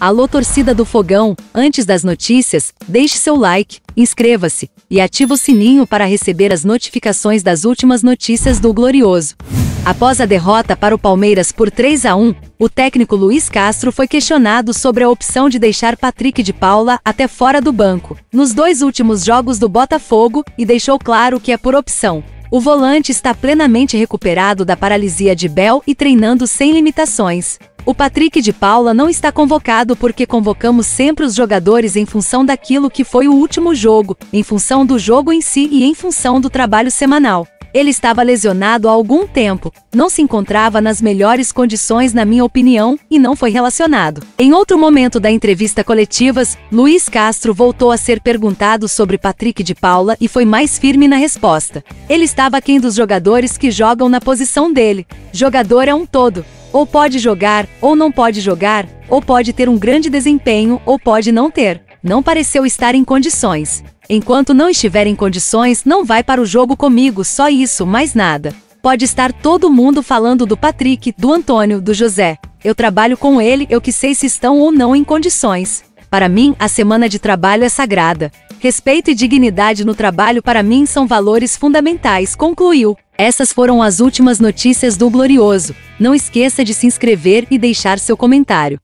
Alô torcida do Fogão, antes das notícias, deixe seu like, inscreva-se e ative o sininho para receber as notificações das últimas notícias do Glorioso. Após a derrota para o Palmeiras por 3 a 1, o técnico Luiz Castro foi questionado sobre a opção de deixar Patrick de Paula até fora do banco, nos dois últimos jogos do Botafogo, e deixou claro que é por opção. O volante está plenamente recuperado da paralisia de Bel e treinando sem limitações. O Patrick de Paula não está convocado porque convocamos sempre os jogadores em função daquilo que foi o último jogo, em função do jogo em si e em função do trabalho semanal. Ele estava lesionado há algum tempo, não se encontrava nas melhores condições, na minha opinião, e não foi relacionado. Em outro momento da entrevista coletivas, Luiz Castro voltou a ser perguntado sobre Patrick de Paula e foi mais firme na resposta. Ele estava aquém dos jogadores que jogam na posição dele. Jogador é um todo. Ou pode jogar, ou não pode jogar, ou pode ter um grande desempenho, ou pode não ter. Não pareceu estar em condições. Enquanto não estiver em condições, não vai para o jogo comigo, só isso, mais nada. Pode estar todo mundo falando do Patrick, do Antônio, do José. Eu trabalho com ele, eu que sei se estão ou não em condições. Para mim, a semana de trabalho é sagrada. Respeito e dignidade no trabalho para mim são valores fundamentais, concluiu. Essas foram as últimas notícias do Glorioso. Não esqueça de se inscrever e deixar seu comentário.